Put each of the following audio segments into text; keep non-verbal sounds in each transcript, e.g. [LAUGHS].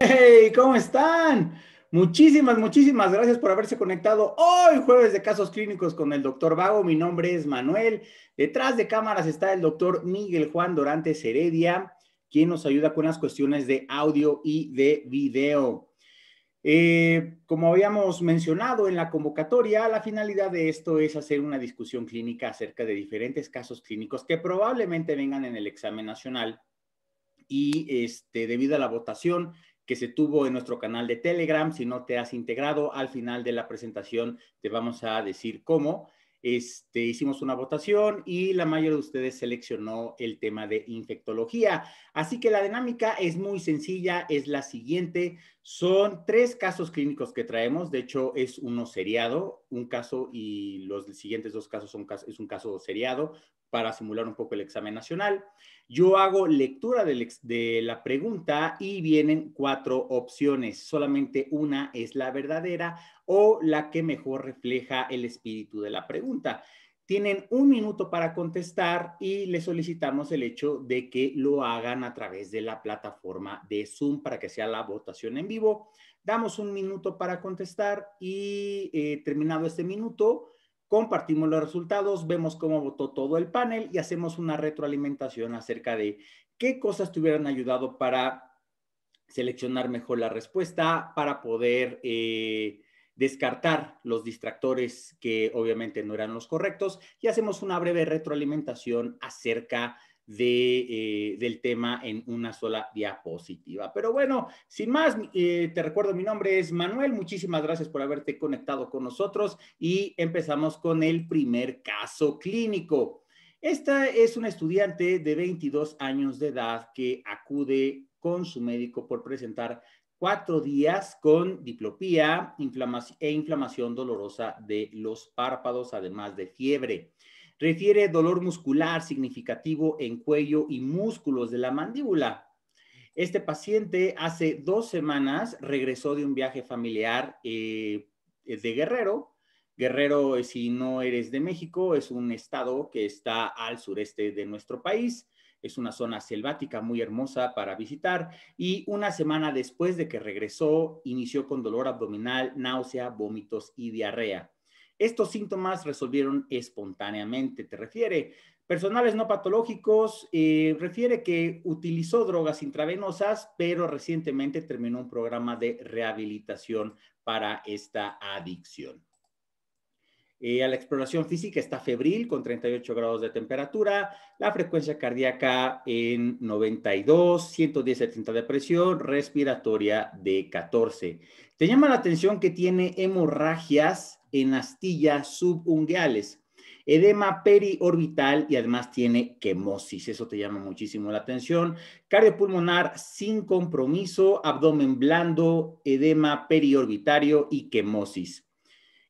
Hey, ¿cómo están? Muchísimas, muchísimas gracias por haberse conectado hoy, jueves de casos clínicos con el doctor Vago. Mi nombre es Manuel. Detrás de cámaras está el doctor Miguel Juan Dorantes Heredia, quien nos ayuda con las cuestiones de audio y de video. Eh, como habíamos mencionado en la convocatoria, la finalidad de esto es hacer una discusión clínica acerca de diferentes casos clínicos que probablemente vengan en el examen nacional y este, debido a la votación que se tuvo en nuestro canal de Telegram. Si no te has integrado, al final de la presentación te vamos a decir cómo. Este, hicimos una votación y la mayoría de ustedes seleccionó el tema de infectología. Así que la dinámica es muy sencilla, es la siguiente. Son tres casos clínicos que traemos, de hecho es uno seriado, un caso y los siguientes dos casos son es un caso seriado para simular un poco el examen nacional. Yo hago lectura de, la pregunta y vienen cuatro opciones. Solamente una es la verdadera o la que mejor refleja el espíritu de la pregunta. Tienen un minuto para contestar y les solicitamos el hecho de que lo hagan a través de la plataforma de Zoom para que sea la votación en vivo. Damos un minuto para contestar y eh, terminado este minuto, compartimos los resultados, vemos cómo votó todo el panel y hacemos una retroalimentación acerca de qué cosas te hubieran ayudado para seleccionar mejor la respuesta, para poder eh, descartar los distractores que obviamente no eran los correctos. Y hacemos una breve retroalimentación acerca de, eh, del tema en una sola diapositiva. Pero bueno, sin más, eh, te recuerdo, mi nombre es Manuel, muchísimas gracias por haberte conectado con nosotros y empezamos con el primer caso clínico. Esta es una estudiante de 22 años de edad que acude con su médico por presentar cuatro días con diplopía e inflamación dolorosa de los párpados, además de fiebre. Refiere dolor muscular significativo en cuello y músculos de la mandíbula. Este paciente hace dos semanas regresó de un viaje familiar eh, de Guerrero. Guerrero, eh, si no eres de México, es un estado que está al sureste de nuestro país. Es una zona selvática muy hermosa para visitar y una semana después de que regresó, inició con dolor abdominal, náusea, vómitos y diarrea. Estos síntomas resolvieron espontáneamente, te refiere. Personales no patológicos, eh, refiere que utilizó drogas intravenosas, pero recientemente terminó un programa de rehabilitación para esta adicción. Eh, a la exploración física está febril con 38 grados de temperatura, la frecuencia cardíaca en 92, 110 70 de presión, respiratoria de 14. Te llama la atención que tiene hemorragias en astillas subunguales, edema periorbital y además tiene quemosis. Eso te llama muchísimo la atención. Cardiopulmonar sin compromiso, abdomen blando, edema periorbitario y quemosis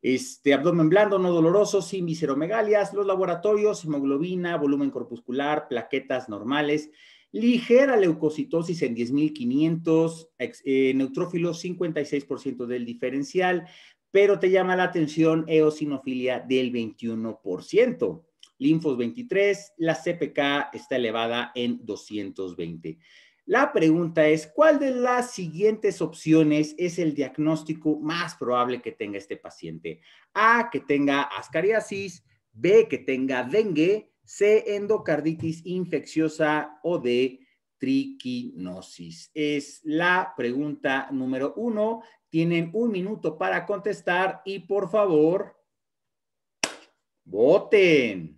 este, abdomen blando, no doloroso, sin visceromegalias, los laboratorios, hemoglobina, volumen corpuscular, plaquetas normales, ligera leucocitosis en 10.500, eh, neutrófilos 56% del diferencial, pero te llama la atención eosinofilia del 21%, linfos 23, la CPK está elevada en 220. La pregunta es, ¿cuál de las siguientes opciones es el diagnóstico más probable que tenga este paciente? A, que tenga ascariasis, B, que tenga dengue, C, endocarditis infecciosa o D, triquinosis. Es la pregunta número uno. Tienen un minuto para contestar y por favor, voten.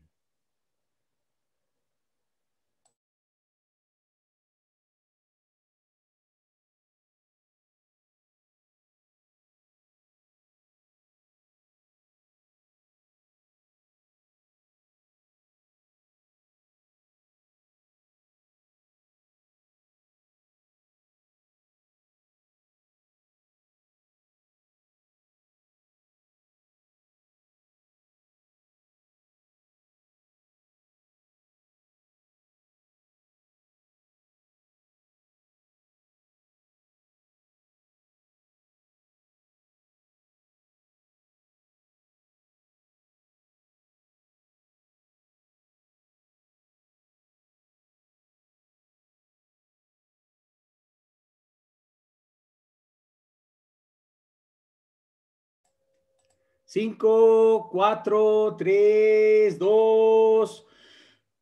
5, 4, 3, 2,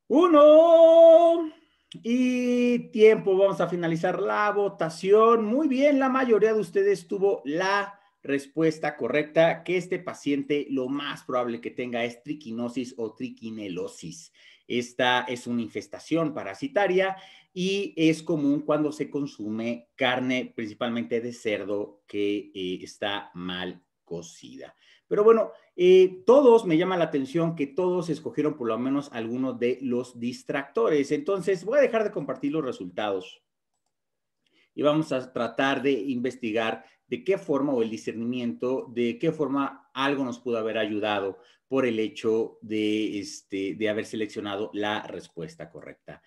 1. Y tiempo, vamos a finalizar la votación. Muy bien, la mayoría de ustedes tuvo la respuesta correcta, que este paciente lo más probable que tenga es triquinosis o triquinelosis. Esta es una infestación parasitaria y es común cuando se consume carne principalmente de cerdo que eh, está mal cocida. Pero bueno, eh, todos, me llama la atención que todos escogieron por lo menos algunos de los distractores. Entonces, voy a dejar de compartir los resultados y vamos a tratar de investigar de qué forma o el discernimiento, de qué forma algo nos pudo haber ayudado por el hecho de, este, de haber seleccionado la respuesta correcta.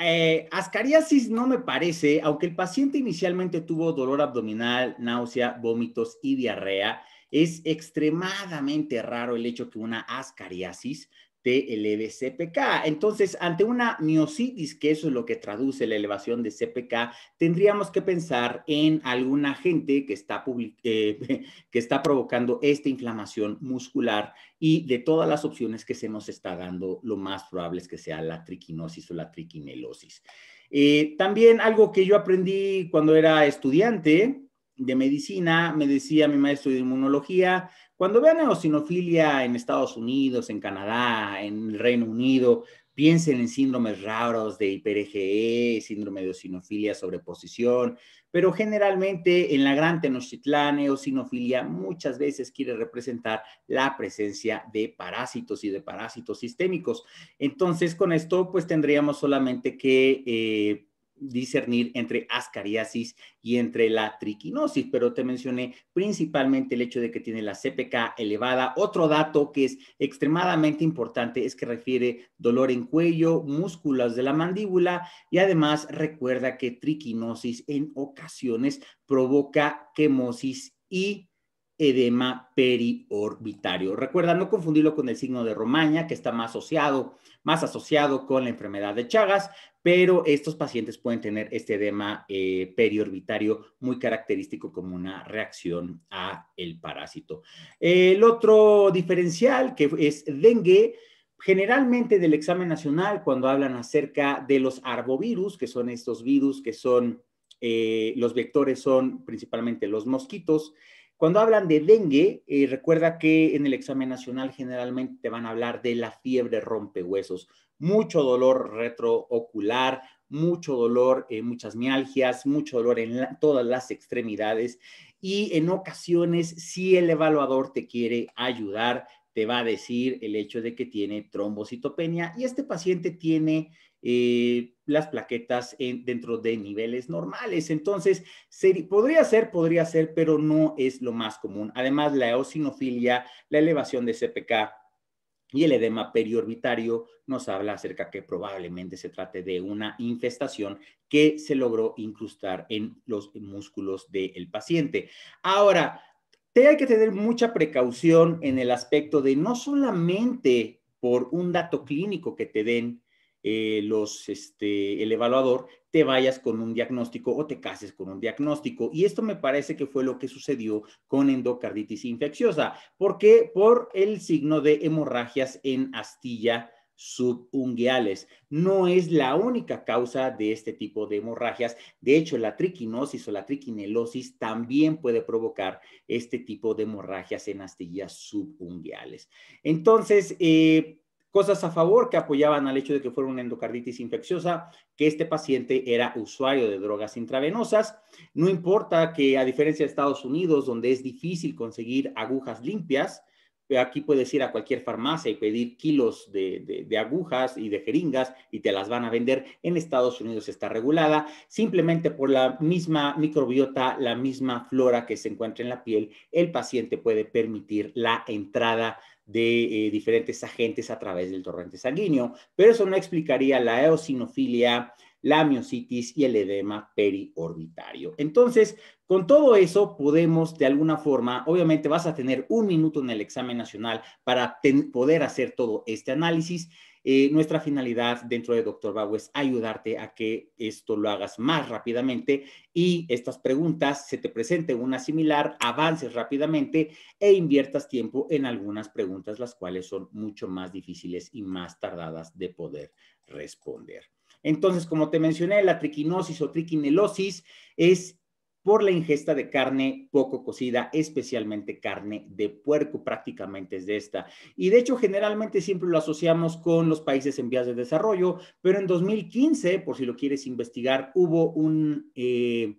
Eh, ascariasis no me parece, aunque el paciente inicialmente tuvo dolor abdominal, náusea, vómitos y diarrea, es extremadamente raro el hecho que una ascariasis te eleve CPK. Entonces, ante una miositis, que eso es lo que traduce la elevación de CPK, tendríamos que pensar en algún agente que está, eh, [LAUGHS] que está provocando esta inflamación muscular y de todas las opciones que se nos está dando, lo más probable es que sea la triquinosis o la triquinelosis. Eh, también algo que yo aprendí cuando era estudiante, de medicina, me decía mi maestro de inmunología, cuando vean eosinofilia en Estados Unidos, en Canadá, en el Reino Unido, piensen en síndromes raros de hiper síndrome de eosinofilia, sobreposición, pero generalmente en la gran Tenochtitlán, eosinofilia muchas veces quiere representar la presencia de parásitos y de parásitos sistémicos. Entonces, con esto, pues tendríamos solamente que eh, discernir entre ascariasis y entre la triquinosis, pero te mencioné principalmente el hecho de que tiene la CPK elevada. Otro dato que es extremadamente importante es que refiere dolor en cuello, músculos de la mandíbula y además recuerda que triquinosis en ocasiones provoca quemosis y edema periorbitario. Recuerda no confundirlo con el signo de Romaña, que está más asociado, más asociado con la enfermedad de Chagas, pero estos pacientes pueden tener este edema eh, periorbitario muy característico como una reacción a el parásito. El otro diferencial que es dengue, generalmente del examen nacional, cuando hablan acerca de los arbovirus, que son estos virus que son, eh, los vectores son principalmente los mosquitos, cuando hablan de dengue, eh, recuerda que en el examen nacional generalmente te van a hablar de la fiebre rompehuesos, mucho dolor retroocular, mucho dolor, eh, muchas mialgias, mucho dolor en todas las extremidades. Y en ocasiones si el evaluador te quiere ayudar, te va a decir el hecho de que tiene trombocitopenia y este paciente tiene eh, las plaquetas dentro de niveles normales. Entonces, podría ser, podría ser, pero no es lo más común. Además, la eosinofilia, la elevación de CPK y el edema periorbitario nos habla acerca que probablemente se trate de una infestación que se logró incrustar en los músculos del paciente. Ahora, te hay que tener mucha precaución en el aspecto de no solamente por un dato clínico que te den eh, este, el evaluador, te vayas con un diagnóstico o te cases con un diagnóstico. Y esto me parece que fue lo que sucedió con endocarditis infecciosa. ¿Por qué? Por el signo de hemorragias en astilla subunguiales. No es la única causa de este tipo de hemorragias. De hecho, la triquinosis o la triquinelosis también puede provocar este tipo de hemorragias en astillas subunguiales. Entonces, eh, Cosas a favor que apoyaban al hecho de que fuera una endocarditis infecciosa, que este paciente era usuario de drogas intravenosas. No importa que a diferencia de Estados Unidos, donde es difícil conseguir agujas limpias, aquí puedes ir a cualquier farmacia y pedir kilos de, de, agujas y de jeringas y te las van a vender. En Estados Unidos está regulada simplemente por la misma microbiota, la misma flora que se encuentra en la piel. El paciente puede permitir la entrada de eh, diferentes agentes a través del torrente sanguíneo, pero eso no explicaría la eosinofilia, la miositis y el edema periorbitario. Entonces, Con todo eso podemos de alguna forma, obviamente vas a tener un minuto en el examen nacional para poder hacer todo este análisis. Eh, nuestra finalidad dentro de Dr. Bau es ayudarte a que esto lo hagas más rápidamente y estas preguntas se te presente una similar, avances rápidamente e inviertas tiempo en algunas preguntas, las cuales son mucho más difíciles y más tardadas de poder responder. Entonces, como te mencioné, la triquinosis o triquinelosis es por la ingesta de carne poco cocida, especialmente carne de puerco, prácticamente es de esta. Y de hecho, generalmente siempre lo asociamos con los países en vías de desarrollo, pero en 2015, por si lo quieres investigar, hubo un eh,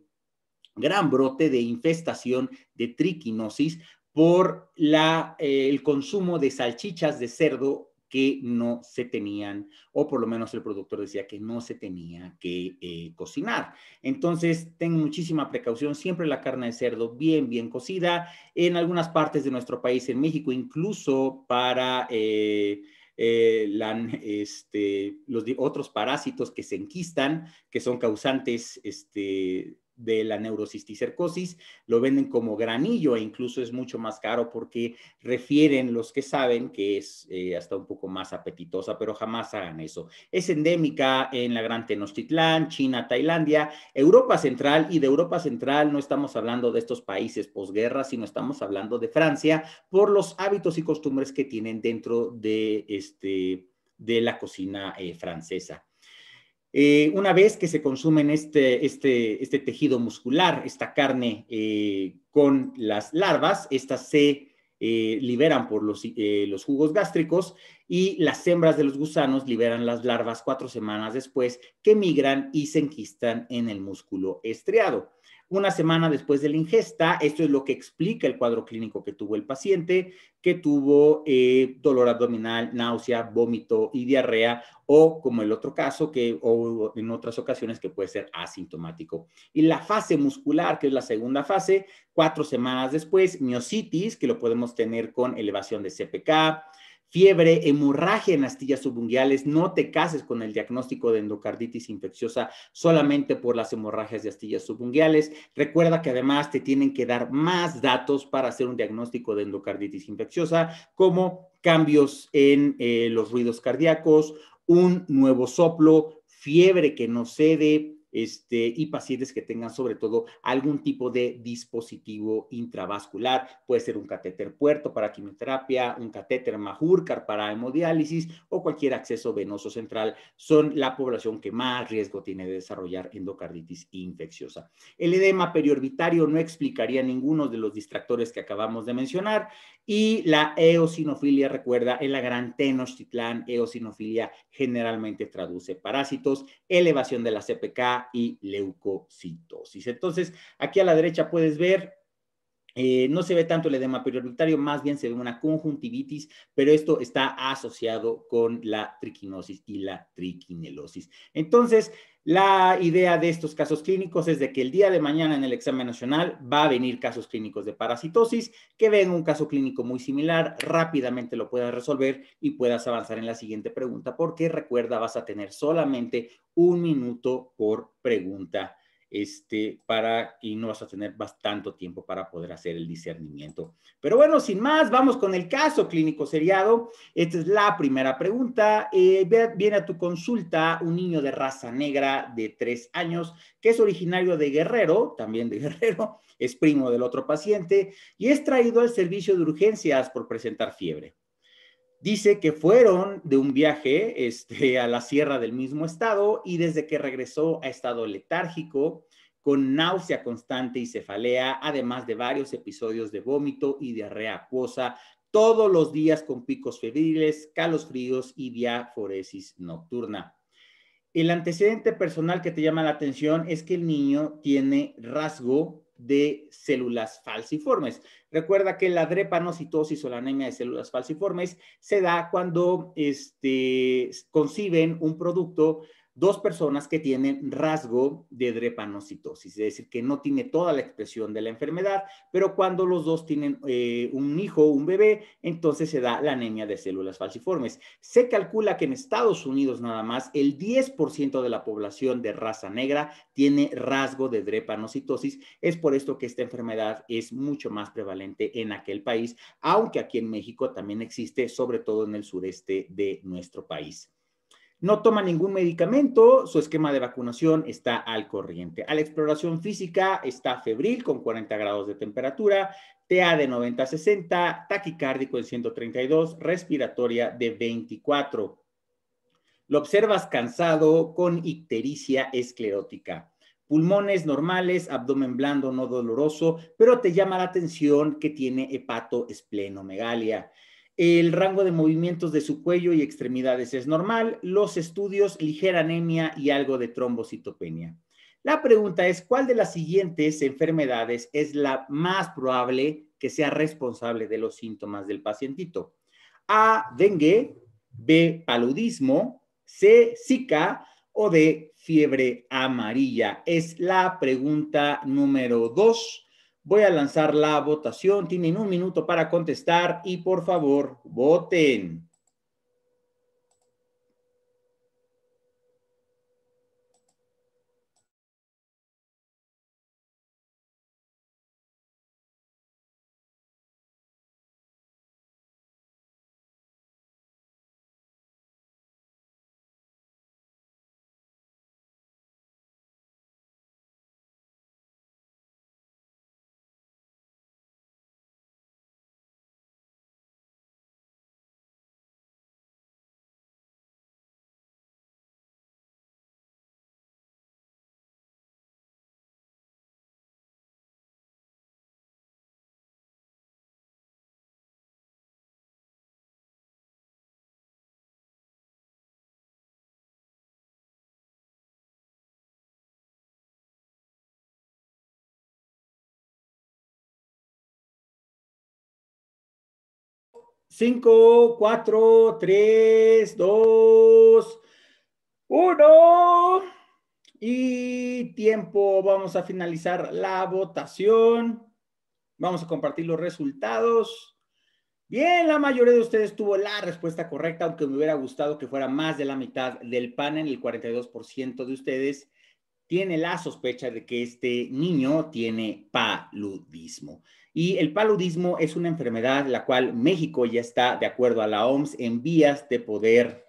gran brote de infestación de triquinosis por eh, el consumo de salchichas de cerdo que no se tenían, o por lo menos el productor decía que no se tenía que eh, cocinar. Entonces, ten muchísima precaución, siempre la carne de cerdo bien, bien cocida. En algunas partes de nuestro país, en México, incluso para... Eh, eh, este, los otros parásitos que se enquistan, que son causantes este, de la neurocisticercosis, lo venden como granillo e incluso es mucho más caro porque refieren los que saben que es eh, hasta un poco más apetitosa, pero jamás hagan eso. Es endémica en la Gran Tenochtitlán, China, Tailandia, Europa Central y de Europa Central no estamos hablando de estos países posguerra, sino estamos hablando de Francia por los hábitos y costumbres que tienen dentro de, este, de la cocina eh, francesa. Eh, una vez que se consumen este, este, este tejido muscular, esta carne eh, con las larvas, estas se eh, liberan por los, los, jugos gástricos y las hembras de los gusanos liberan las larvas cuatro semanas después que migran y se enquistan en el músculo estriado. Una semana después de la ingesta, esto es lo que explica el cuadro clínico que tuvo el paciente, que tuvo eh, dolor abdominal, náusea, vómito y diarrea, o como el otro caso, que o en otras ocasiones que puede ser asintomático. Y la fase muscular, que es la segunda fase, cuatro semanas después, miocitis, que lo podemos tener con elevación de CPK, fiebre, hemorragia en astillas subunguales. No te cases con el diagnóstico de endocarditis infecciosa solamente por las hemorragias de astillas subunguales. Recuerda que además te tienen que dar más datos para hacer un diagnóstico de endocarditis infecciosa, como cambios en eh, los ruidos cardíacos, un nuevo soplo, fiebre que no cede, este, y pacientes que tengan sobre todo algún tipo de dispositivo intravascular. Puede ser un catéter puerto para quimioterapia, un catéter Majurcar para hemodiálisis o cualquier acceso venoso central. Son la población que más riesgo tiene de desarrollar endocarditis infecciosa. El edema periorbitario no explicaría ninguno de los distractores que acabamos de mencionar y la eosinofilia, recuerda, en la gran Tenochtitlán, eosinofilia generalmente traduce parásitos, elevación de la CPK y leucocitosis. Entonces, aquí a la derecha puedes ver eh, no se ve tanto el edema periorbitario, más bien se ve una conjuntivitis, pero esto está asociado con la triquinosis y la triquinelosis. Entonces, la idea de estos casos clínicos es de que el día de mañana en el examen nacional va a venir casos clínicos de parasitosis, que ven un caso clínico muy similar, rápidamente lo puedas resolver y puedas avanzar en la siguiente pregunta, porque recuerda, vas a tener solamente un minuto por pregunta este, para, y no vas a tener bastante tiempo para poder hacer el discernimiento. Pero bueno, sin más, vamos con el caso clínico seriado. Esta es la primera pregunta. Eh, viene a tu consulta un niño de raza negra de tres años que es originario de Guerrero, también de [LAUGHS] Guerrero, es primo del otro paciente y es traído al servicio de urgencias por presentar fiebre. Dice que fueron de un viaje este, a la sierra del mismo estado y desde que regresó ha estado letárgico, con náusea constante y cefalea, además de varios episodios de vómito y diarrea acuosa, todos los días con picos febriles, calos fríos y diaforesis nocturna. El antecedente personal que te llama la atención es que el niño tiene rasgo de células falciformes. Recuerda que la drepanocitosis o la anemia de células falciformes se da cuando este, conciben un producto dos personas que tienen rasgo de drepanocitosis, es decir, que no tiene toda la expresión de la enfermedad, pero cuando los dos tienen eh, un hijo, un bebé, entonces se da la anemia de células falciformes. Se calcula que en Estados Unidos nada más el 10% de la población de raza negra tiene rasgo de drepanocitosis. Es por esto que esta enfermedad es mucho más prevalente en aquel país, aunque aquí en México también existe, sobre todo en el sureste de nuestro país. No toma ningún medicamento, su esquema de vacunación está al corriente. A la exploración física está febril con 40 grados de temperatura, TA de 90 a 60, taquicárdico en 132, respiratoria de 24. Lo observas cansado con ictericia esclerótica. Pulmones normales, abdomen blando, no doloroso, pero te llama la atención que tiene hepatoesplenomegalia. El rango de movimientos de su cuello y extremidades es normal. Los estudios, ligera anemia y algo de trombocitopenia. La pregunta es, ¿cuál de las siguientes enfermedades es la más probable que sea responsable de los síntomas del pacientito? A, dengue, B, paludismo, C, Zika o D, fiebre amarilla. Es la pregunta número dos Voy a lanzar la votación. Tienen un minuto para contestar y por favor, voten. Cinco, cuatro, tres, dos, uno. Y tiempo, vamos a finalizar la votación. Vamos a compartir los resultados. Bien, la mayoría de ustedes tuvo la respuesta correcta, aunque me hubiera gustado que fuera más de la mitad del panel, el 42% de ustedes tiene la sospecha de que este niño tiene paludismo. Y el paludismo es una enfermedad la cual México ya está, de acuerdo a la OMS, en vías de poder,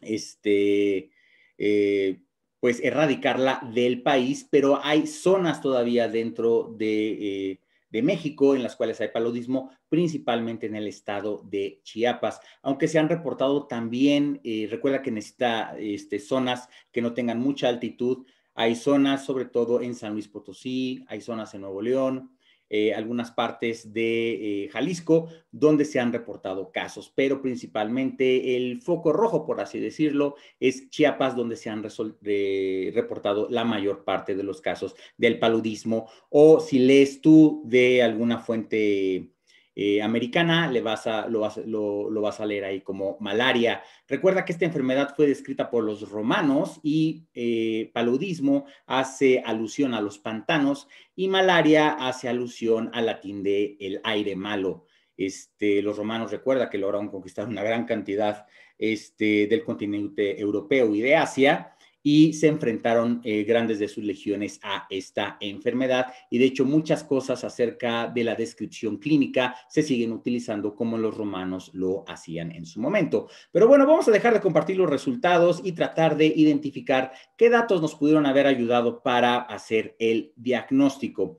este, eh, pues, erradicarla del país, pero hay zonas todavía dentro de, eh, México en las cuales hay paludismo, principalmente en el estado de Chiapas, aunque se han reportado también, eh, recuerda que necesita este, zonas que no tengan mucha altitud, hay zonas, sobre todo en San Luis Potosí, hay zonas en Nuevo León, eh, algunas partes de eh, Jalisco, donde se han reportado casos, pero principalmente el foco rojo, por así decirlo, es Chiapas, donde se han reportado la mayor parte de los casos del paludismo. O si lees tú de alguna fuente eh, americana, le vas a, lo, vas, a leer ahí como malaria. Recuerda que esta enfermedad fue descrita por los romanos y eh, paludismo hace alusión a los pantanos y malaria hace alusión al latín de el aire malo. Este, los romanos recuerda que lograron conquistar una gran cantidad este, del continente europeo y de Asia y se enfrentaron eh, grandes de sus legiones a esta enfermedad. Y de hecho muchas cosas acerca de la descripción clínica se siguen utilizando como los romanos lo hacían en su momento. Pero bueno, vamos a dejar de compartir los resultados y tratar de identificar qué datos nos pudieron haber ayudado para hacer el diagnóstico.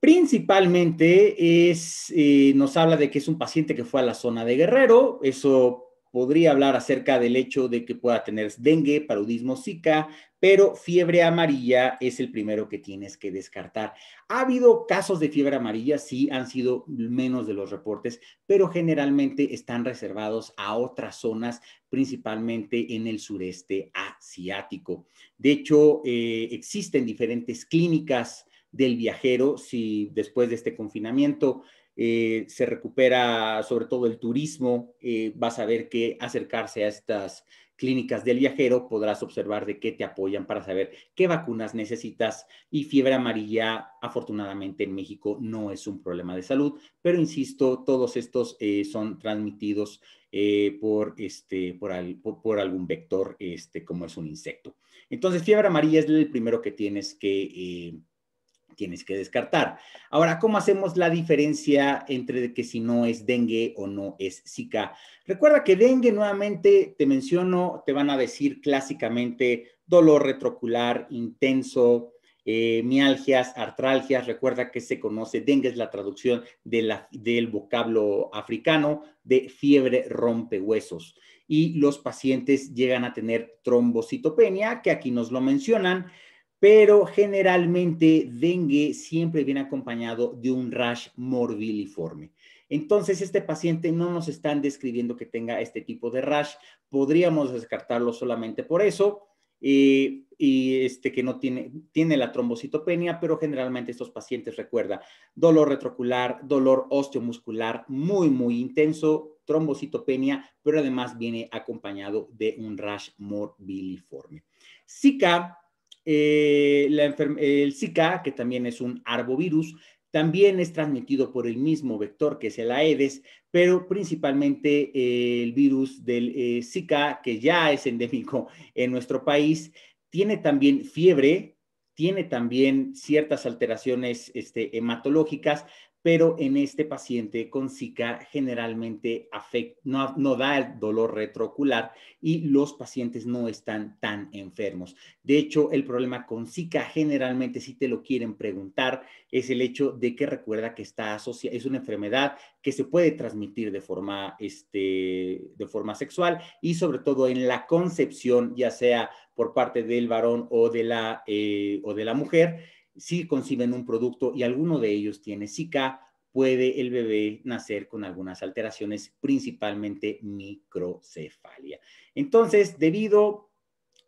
Principalmente eh, nos habla de que es un paciente que fue a la zona de Guerrero, eso podría hablar acerca del hecho de que pueda tener dengue, paludismo, zika, pero fiebre amarilla es el primero que tienes que descartar. Ha habido casos de fiebre amarilla, sí, han sido menos de los reportes, pero generalmente están reservados a otras zonas, principalmente en el sureste asiático. De hecho, eh, existen diferentes clínicas del viajero, si después de este confinamiento eh, se recupera sobre todo el turismo, eh, vas a ver que acercarse a estas clínicas del viajero podrás observar de qué te apoyan para saber qué vacunas necesitas y fiebre amarilla afortunadamente en México no es un problema de salud, pero insisto, todos estos eh, son transmitidos por, este, por, por, algún vector este, como es un insecto. Entonces, fiebre amarilla es el primero que tienes que tienes que descartar. Ahora, ¿cómo hacemos la diferencia entre que si no es dengue o no es Zika? Recuerda que dengue, nuevamente te menciono, te van a decir clásicamente dolor retrocular intenso, eh, mialgias, artralgias. Recuerda que se conoce, dengue es la traducción del vocablo africano de fiebre rompehuesos. Y los pacientes llegan a tener trombocitopenia, que aquí nos lo mencionan pero generalmente dengue siempre viene acompañado de un rash morbiliforme. Entonces, este paciente no nos están describiendo que tenga este tipo de rash, podríamos descartarlo solamente por eso. Eh, y este que no tiene, tiene la trombocitopenia, pero generalmente estos pacientes recuerda dolor retrocular, dolor osteomuscular muy, muy intenso, trombocitopenia, pero además viene acompañado de un rash morbiliforme. Zika eh, el Zika, que también es un arbovirus, también es transmitido por el mismo vector que es el Aedes, pero principalmente eh, el virus del eh, Zika, que ya es endémico en nuestro país, tiene también fiebre, tiene también ciertas alteraciones este, hematológicas, pero en este paciente con Zika generalmente no, da el dolor retroocular y los pacientes no están tan enfermos. De hecho, el problema con Zika generalmente, si te lo quieren preguntar, es el hecho de que recuerda que está asociada, es una enfermedad que se puede transmitir de forma, este, de forma sexual y sobre todo en la concepción, ya sea por parte del varón o de la, eh, o de la mujer si conciben un producto y alguno de ellos tiene Zika, puede el bebé nacer con algunas alteraciones, principalmente microcefalia. Entonces, debido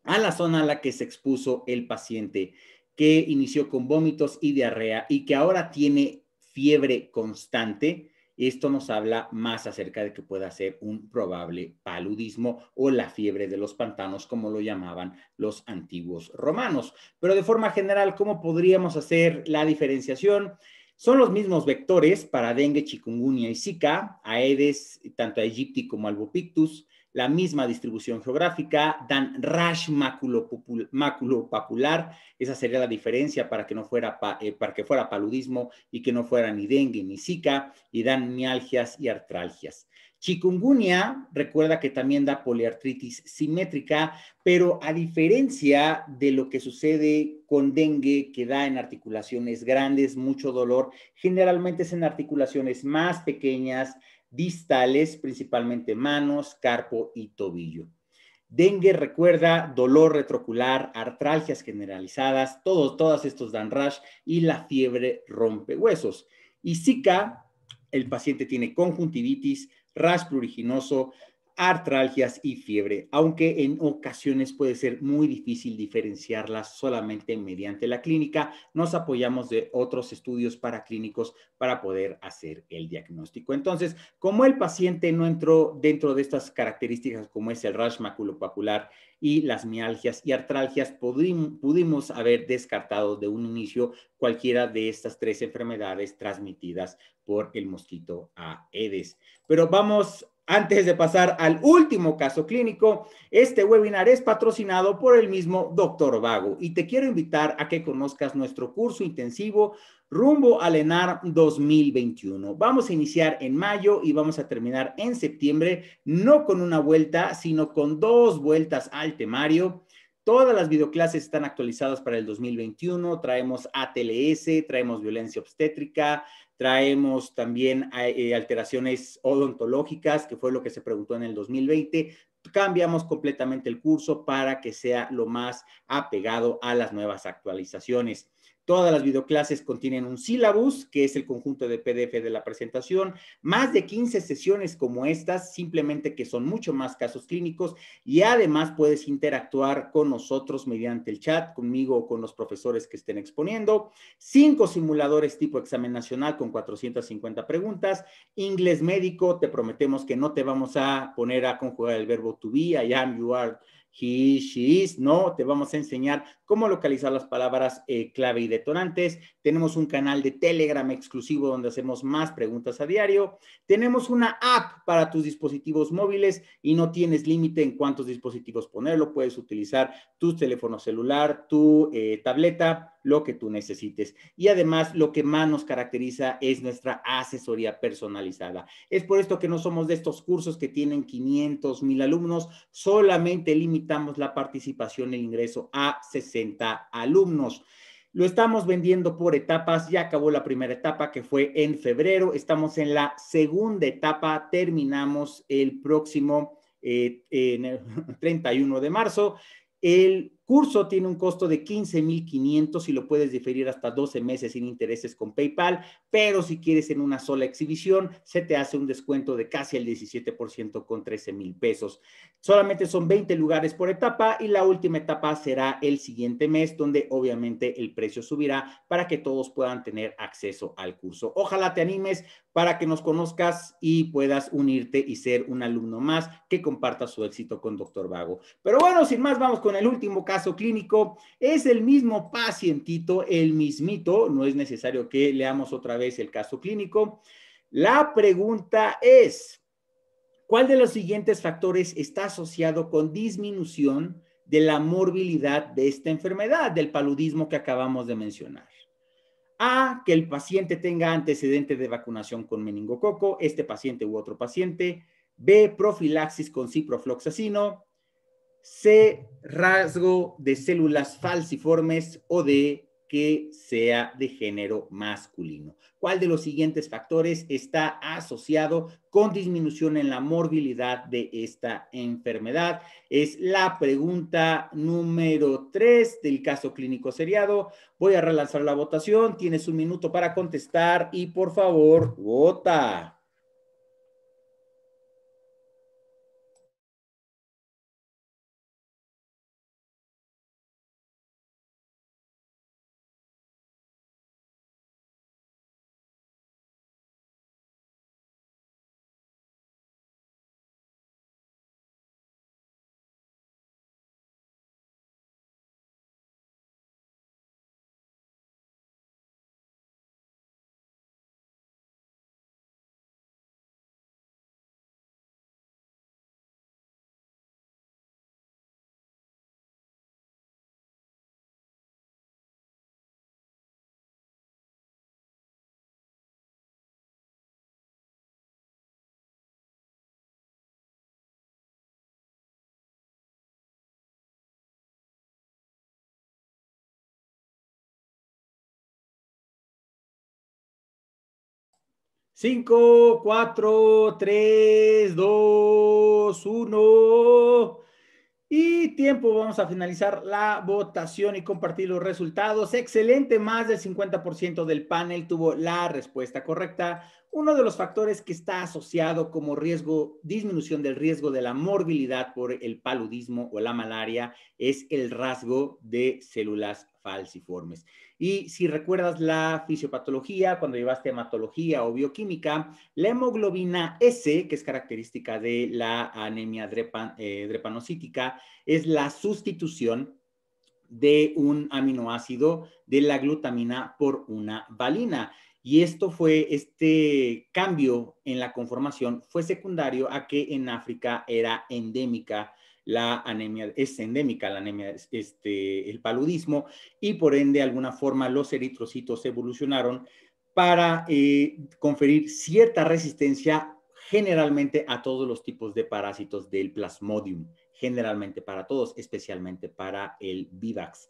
a la zona a la que se expuso el paciente, que inició con vómitos y diarrea y que ahora tiene fiebre constante, esto nos habla más acerca de que pueda ser un probable paludismo o la fiebre de los pantanos, como lo llamaban los antiguos romanos. Pero de forma general, ¿cómo podríamos hacer la diferenciación? Son los mismos vectores para dengue, chikungunya y zika, Aedes, tanto a Aegypti como albopictus, la misma distribución geográfica, dan rash maculopapular, esa sería la diferencia para que no fuera, eh, para que fuera paludismo y que no fuera ni dengue ni zika, y dan mialgias y artralgias. Chikungunya, recuerda que también da poliartritis simétrica, pero a diferencia de lo que sucede con dengue, que da en articulaciones grandes, mucho dolor, generalmente es en articulaciones más pequeñas, distales, principalmente manos, carpo y tobillo. Dengue recuerda dolor retrocular, artralgias generalizadas, todos, todos estos dan rash y la fiebre rompe huesos. Y Zika, el paciente tiene conjuntivitis, rash pruriginoso, artralgias y fiebre, aunque en ocasiones puede ser muy difícil diferenciarlas solamente mediante la clínica. Nos apoyamos de otros estudios paraclínicos para poder hacer el diagnóstico. Entonces, como el paciente no entró dentro de estas características como es el rash maculopapular y las mialgias y artralgias, pudimos haber descartado de un inicio cualquiera de estas tres enfermedades transmitidas por el mosquito Aedes. Pero vamos antes de pasar al último caso clínico, este webinar es patrocinado por el mismo doctor Vago y te quiero invitar a que conozcas nuestro curso intensivo rumbo al ENAR 2021. Vamos a iniciar en mayo y vamos a terminar en septiembre, no con una vuelta, sino con dos vueltas al temario. Todas las videoclases están actualizadas para el 2021. Traemos ATLS, traemos violencia obstétrica, traemos también eh, alteraciones odontológicas, que fue lo que se preguntó en el 2020. Cambiamos completamente el curso para que sea lo más apegado a las nuevas actualizaciones. Todas las videoclases contienen un syllabus, que es el conjunto de PDF de la presentación, más de 15 sesiones como estas, simplemente que son mucho más casos clínicos y además puedes interactuar con nosotros mediante el chat, conmigo o con los profesores que estén exponiendo. Cinco simuladores tipo examen nacional con 450 preguntas. Inglés médico, te prometemos que no te vamos a poner a conjugar el verbo to be, I am, you are, he, she is, no, te vamos a enseñar cómo localizar las palabras eh, clave y detonantes. Tenemos un canal de Telegram exclusivo donde hacemos más preguntas a diario. Tenemos una app para tus dispositivos móviles y no tienes límite en cuántos dispositivos ponerlo. Puedes utilizar tu teléfono celular, tu eh, tableta, lo que tú necesites. Y además, lo que más nos caracteriza es nuestra asesoría personalizada. Es por esto que no somos de estos cursos que tienen 500 mil alumnos, solamente limitamos la participación e ingreso a 60 alumnos. Lo estamos vendiendo por etapas, ya acabó la primera etapa que fue en febrero, estamos en la segunda etapa, terminamos el próximo eh, en 31 [LAUGHS] de marzo. El curso tiene un costo de 15,500 y lo puedes diferir hasta 12 meses sin intereses con PayPal, pero si quieres en una sola exhibición, se te hace un descuento de casi el 17% con 13 mil pesos. Solamente son 20 lugares por etapa y la última etapa será el siguiente mes, donde obviamente el precio subirá para que todos puedan tener acceso al curso. Ojalá te animes para que nos conozcas y puedas unirte y ser un alumno más que comparta su éxito con Doctor Vago. Pero bueno, sin más, vamos con el último caso clínico. Es el mismo pacientito, el mismito, no es necesario que leamos otra vez el caso clínico. La pregunta es, ¿cuál de los siguientes factores está asociado con disminución de la morbilidad de esta enfermedad, del paludismo que acabamos de mencionar? A, que el paciente tenga antecedente de vacunación con meningococo, este paciente u otro paciente. B, profilaxis con ciprofloxacino. C, rasgo de células falciformes o D, que sea de género masculino. ¿Cuál de los siguientes factores está asociado con disminución en la morbilidad de esta enfermedad? Es la pregunta número 3 del caso clínico seriado. Voy a relanzar la votación. Tienes un minuto para contestar y por favor, vota. 5, 4, 3, 2, 1. Y tiempo, vamos a finalizar la votación y compartir los resultados. Excelente, más del 50% del panel tuvo la respuesta correcta. Uno de los factores que está asociado como riesgo, disminución del riesgo de la morbilidad por el paludismo o la malaria es el rasgo de células falciformes. Y si recuerdas la fisiopatología, cuando llevaste hematología o bioquímica, la hemoglobina S, que es característica de la anemia eh, drepanocítica, es la sustitución de un aminoácido de la glutamina por una valina. Y esto fue, este cambio en la conformación fue secundario a que en África era endémica la anemia, es endémica la anemia, este, el paludismo, y por ende, de alguna forma, los eritrocitos evolucionaron para eh, conferir cierta resistencia generalmente a todos los tipos de parásitos del plasmodium, generalmente para todos, especialmente para el vivax.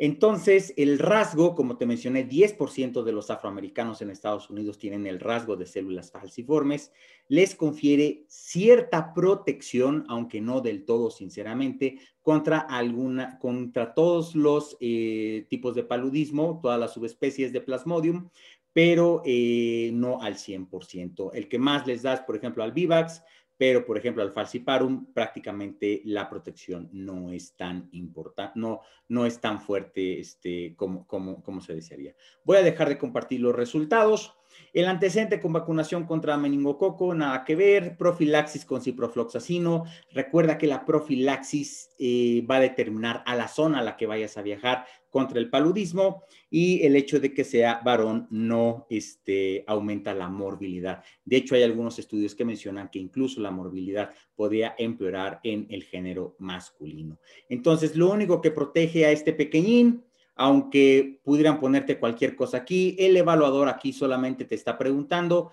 Entonces, el rasgo, como te mencioné, 10% de los afroamericanos en Estados Unidos tienen el rasgo de células falciformes, les confiere cierta protección, aunque no del todo, sinceramente, contra alguna, contra todos los eh, tipos de paludismo, todas las subespecies de Plasmodium, pero eh, no al 100%. El que más les das, por ejemplo, al Vivax, pero por ejemplo al falciparum prácticamente la protección no es tan importante, no, no es tan fuerte este, como, como, como se desearía. Voy a dejar de compartir los resultados. El antecedente con vacunación contra meningococo, nada que ver. Profilaxis con ciprofloxacino. Recuerda que la profilaxis eh, va a determinar a la zona a la que vayas a viajar contra el paludismo y el hecho de que sea varón no este, aumenta la morbilidad. De hecho, hay algunos estudios que mencionan que incluso la morbilidad podría empeorar en el género masculino. Entonces, lo único que protege a este pequeñín aunque pudieran ponerte cualquier cosa aquí, el evaluador aquí solamente te está preguntando,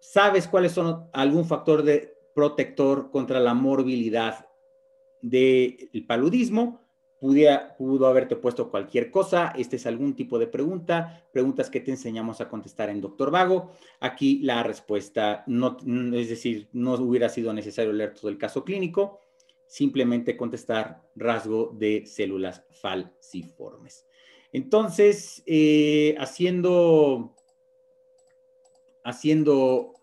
¿sabes cuáles son algún factor de protector contra la morbilidad del paludismo? pudo haberte puesto cualquier cosa. Este es algún tipo de pregunta, preguntas que te enseñamos a contestar en Doctor Vago. Aquí la respuesta, no, es decir, no hubiera sido necesario leer todo el caso clínico, simplemente contestar rasgo de células falciformes. Entonces, eh, haciendo, haciendo,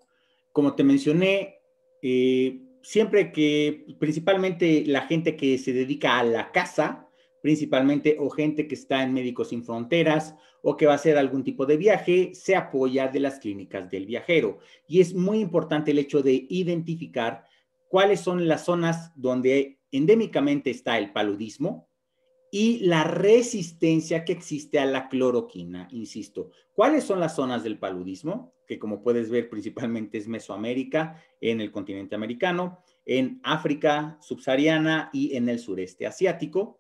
como te mencioné, eh, siempre que, principalmente la gente que se dedica a la casa, principalmente, o gente que está en Médicos Sin Fronteras o que va a hacer algún tipo de viaje, se apoya de las clínicas del viajero. Y es muy importante el hecho de identificar cuáles son las zonas donde endémicamente está el paludismo, y la resistencia que existe a la cloroquina, insisto. ¿Cuáles son las zonas del paludismo? Que como puedes ver principalmente es Mesoamérica, en el continente americano, en África subsahariana y en el sureste asiático.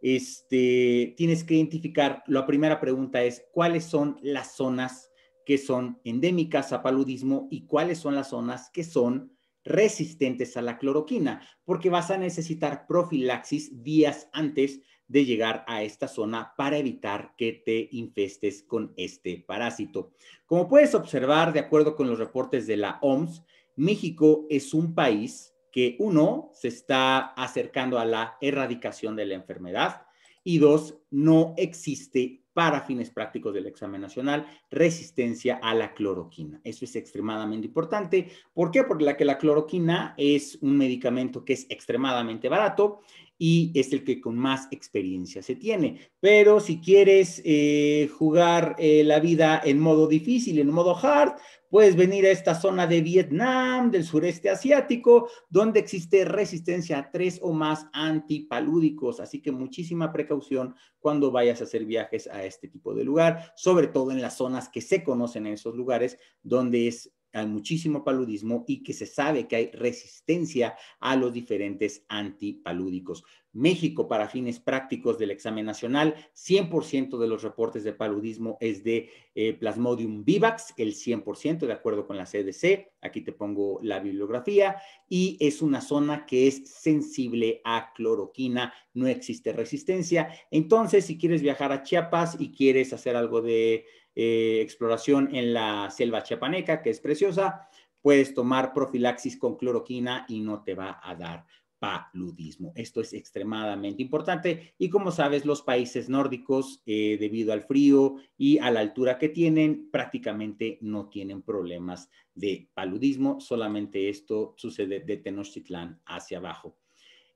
Este, tienes que identificar, la primera pregunta es, ¿cuáles son las zonas que son endémicas a paludismo y cuáles son las zonas que son resistentes a la cloroquina? Porque vas a necesitar profilaxis días antes de llegar a esta zona para evitar que te infestes con este parásito. Como puedes observar, de acuerdo con los reportes de la OMS, México es un país que, uno, se está acercando a la erradicación de la enfermedad y dos, no existe para fines prácticos del examen nacional, resistencia a la cloroquina. Eso es extremadamente importante. ¿Por qué? Porque la que la cloroquina es un medicamento que es extremadamente barato y es el que con más experiencia se tiene. Pero si quieres eh, jugar eh, la vida en modo difícil, en modo hard, puedes venir a esta zona de Vietnam, del sureste asiático, donde existe resistencia a tres o más antipalúdicos. Así que muchísima precaución cuando vayas a hacer viajes a este tipo de lugar, sobre todo en las zonas que se conocen en esos lugares, donde es hay muchísimo paludismo y que se sabe que hay resistencia a los diferentes antipalúdicos. México, para fines prácticos del examen nacional, 100% de los reportes de paludismo es de eh, Plasmodium vivax, el 100% de acuerdo con la CDC. Aquí te pongo la bibliografía y es una zona que es sensible a cloroquina, no existe resistencia. Entonces, si quieres viajar a Chiapas y quieres hacer algo de eh, exploración en la selva chiapaneca, que es preciosa, puedes tomar profilaxis con cloroquina y no te va a dar paludismo. Esto es extremadamente importante y como sabes, los países nórdicos, eh, debido al frío y a la altura que tienen, prácticamente no tienen problemas de paludismo, solamente esto sucede de Tenochtitlán hacia abajo.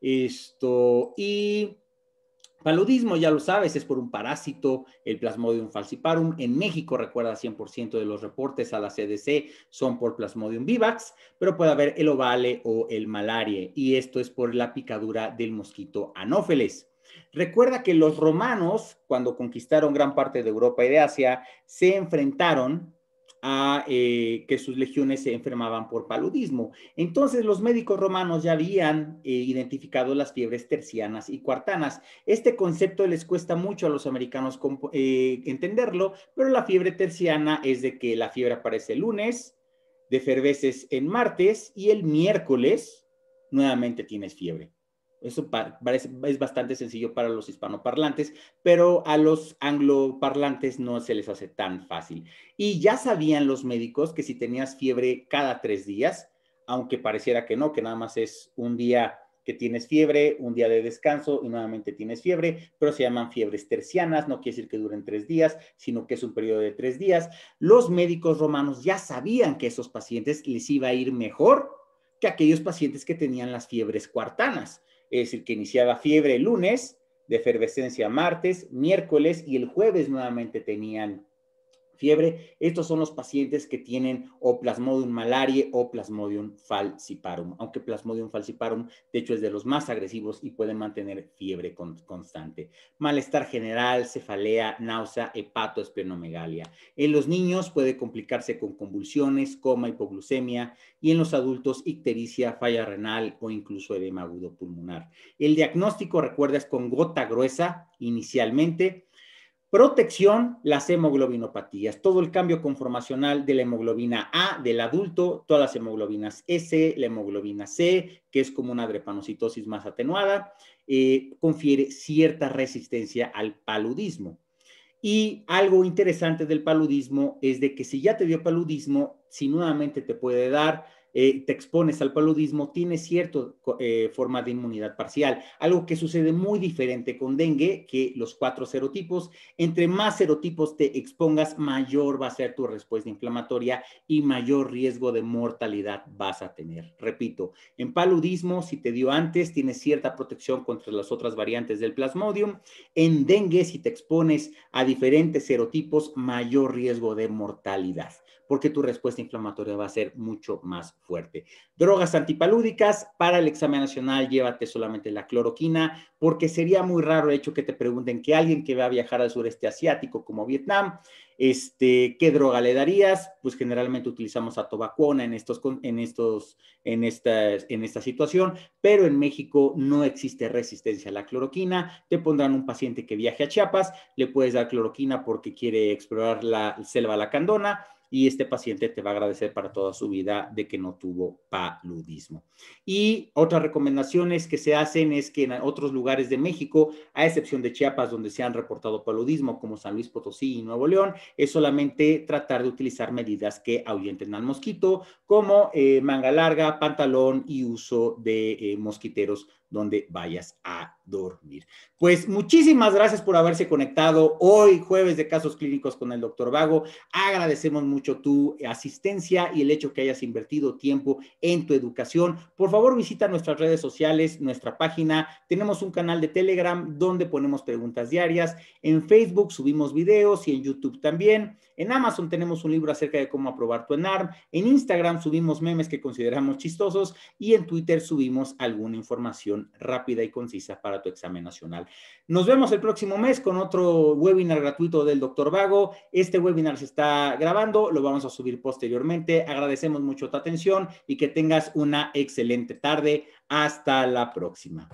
Esto y Paludismo, ya lo sabes, es por un parásito, el Plasmodium falciparum. En México, recuerda, 100% de los reportes a la CDC son por Plasmodium vivax, pero puede haber el ovale o el malaria, y esto es por la picadura del mosquito anófeles. Recuerda que los romanos, cuando conquistaron gran parte de Europa y de Asia, se enfrentaron a eh, que sus legiones se enfermaban por paludismo. Entonces los médicos romanos ya habían eh, identificado las fiebres tercianas y cuartanas. Este concepto les cuesta mucho a los americanos eh, entenderlo, pero la fiebre terciana es de que la fiebre aparece el lunes, de ferveces en martes y el miércoles nuevamente tienes fiebre. Eso es bastante sencillo para los hispanoparlantes, pero a los angloparlantes no se les hace tan fácil. Y ya sabían los médicos que si tenías fiebre cada tres días, aunque pareciera que no, que nada más es un día que tienes fiebre, un día de descanso y nuevamente tienes fiebre, pero se llaman fiebres tercianas, no quiere decir que duren tres días, sino que es un periodo de tres días. Los médicos romanos ya sabían que a esos pacientes les iba a ir mejor que aquellos pacientes que tenían las fiebres cuartanas es decir, que iniciaba fiebre el lunes, de efervescencia martes, miércoles y el jueves nuevamente tenían fiebre. Estos son los pacientes que tienen o Plasmodium malariae o Plasmodium falciparum, aunque Plasmodium falciparum de hecho es de los más agresivos y puede mantener fiebre constante. Malestar general, cefalea, náusea, hepatoesplenomegalia. En los niños puede complicarse con convulsiones, coma, hipoglucemia y en los adultos ictericia, falla renal o incluso edema agudo pulmonar. El diagnóstico, recuerda, es con gota gruesa inicialmente Protección, las hemoglobinopatías, todo el cambio conformacional de la hemoglobina A del adulto, todas las hemoglobinas S, la hemoglobina C, que es como una drepanocitosis más atenuada, eh, confiere cierta resistencia al paludismo. Y algo interesante del paludismo es de que si ya te dio paludismo, si nuevamente te puede dar, eh, te expones al paludismo, tienes cierta eh, forma de inmunidad parcial. Algo que sucede muy diferente con dengue que los cuatro serotipos. Entre más serotipos te expongas, mayor va a ser tu respuesta inflamatoria y mayor riesgo de mortalidad vas a tener. Repito, en paludismo, si te dio antes, tienes cierta protección contra las otras variantes del plasmodium. En dengue, si te expones a diferentes serotipos, mayor riesgo de mortalidad porque tu respuesta inflamatoria va a ser mucho más fuerte. Drogas antipalúdicas, para el examen nacional llévate solamente la cloroquina, porque sería muy raro hecho que te pregunten que alguien que va a viajar al sureste asiático como Vietnam, este, ¿qué droga le darías? Pues generalmente utilizamos atobacona en estos, en estos, en esta, en esta situación, pero en México no existe resistencia a la cloroquina. Te pondrán un paciente que viaje a Chiapas, le puedes dar cloroquina porque quiere explorar la selva lacandona y este paciente te va a agradecer para toda su vida de que no tuvo paludismo. Y otras recomendaciones que se hacen es que en otros lugares de México, a excepción de Chiapas, donde se han reportado paludismo, como San Luis Potosí y Nuevo León, es solamente tratar de utilizar medidas que ahuyenten al mosquito, como eh, manga larga, pantalón y uso de eh, mosquiteros donde vayas a dormir. Pues muchísimas gracias por haberse conectado hoy, jueves de casos clínicos con el doctor Vago. Agradecemos mucho tu asistencia y el hecho que hayas invertido tiempo en tu educación. Por favor, visita nuestras redes sociales, nuestra página. Tenemos un canal de Telegram donde ponemos preguntas diarias. En Facebook subimos videos y en YouTube también. En Amazon tenemos un libro acerca de cómo aprobar tu ENARM. En Instagram subimos memes que consideramos chistosos y en Twitter subimos alguna rápida y concisa para tu examen nacional. Nos vemos el próximo mes con otro webinar gratuito del doctor Vago. Este webinar se está grabando, lo vamos a subir posteriormente. Agradecemos mucho tu atención y que tengas una excelente tarde. Hasta la próxima.